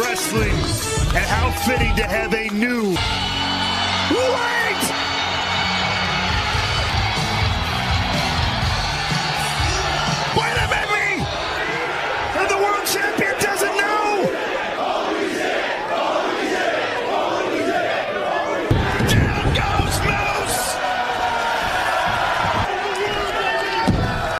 Wrestling. And how fitting to have a new